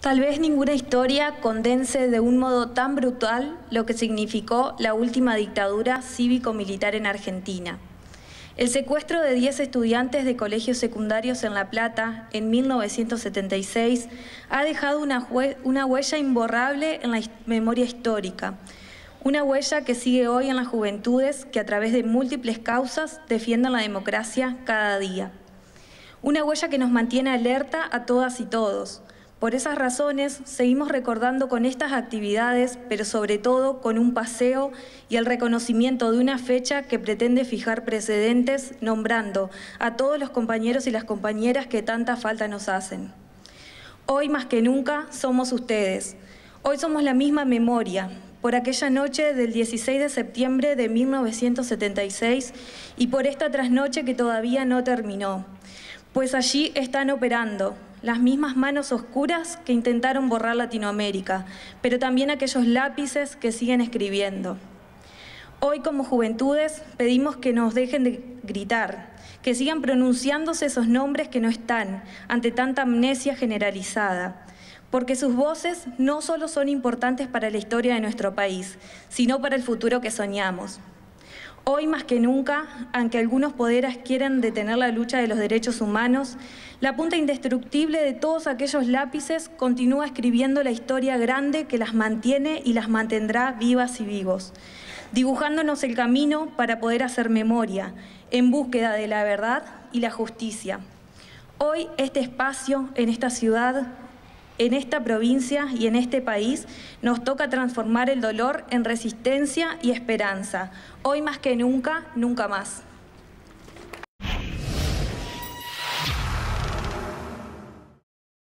Tal vez ninguna historia condense de un modo tan brutal lo que significó la última dictadura cívico-militar en Argentina. El secuestro de 10 estudiantes de colegios secundarios en La Plata en 1976 ha dejado una, una, huella imborrable en la memoria histórica, una huella que sigue hoy en las juventudes que a través de múltiples causas defienden la democracia cada día. Una huella que nos mantiene alerta a todas y todos, por esas razones, seguimos recordando con estas actividades, pero sobre todo con un paseo y el reconocimiento de una fecha que pretende fijar precedentes, nombrando a todos los compañeros y las compañeras que tanta falta nos hacen. Hoy más que nunca somos ustedes. Hoy somos la misma memoria, por aquella noche del 16 de septiembre de 1976 y por esta trasnoche que todavía no terminó, pues allí están operando las mismas manos oscuras que intentaron borrar Latinoamérica, pero también aquellos lápices que siguen escribiendo. Hoy como juventudes pedimos que nos dejen de gritar, que sigan pronunciándose esos nombres que no están ante tanta amnesia generalizada, porque sus voces no solo son importantes para la historia de nuestro país, sino para el futuro que soñamos. Hoy más que nunca, aunque algunos poderes quieren detener la lucha de los derechos humanos, la punta indestructible de todos aquellos lápices continúa escribiendo la historia grande que las mantiene y las mantendrá vivas y vivos, dibujándonos el camino para poder hacer memoria, en búsqueda de la verdad y la justicia. Hoy este espacio en esta ciudad en esta provincia y en este país nos toca transformar el dolor en resistencia y esperanza. Hoy más que nunca, nunca más.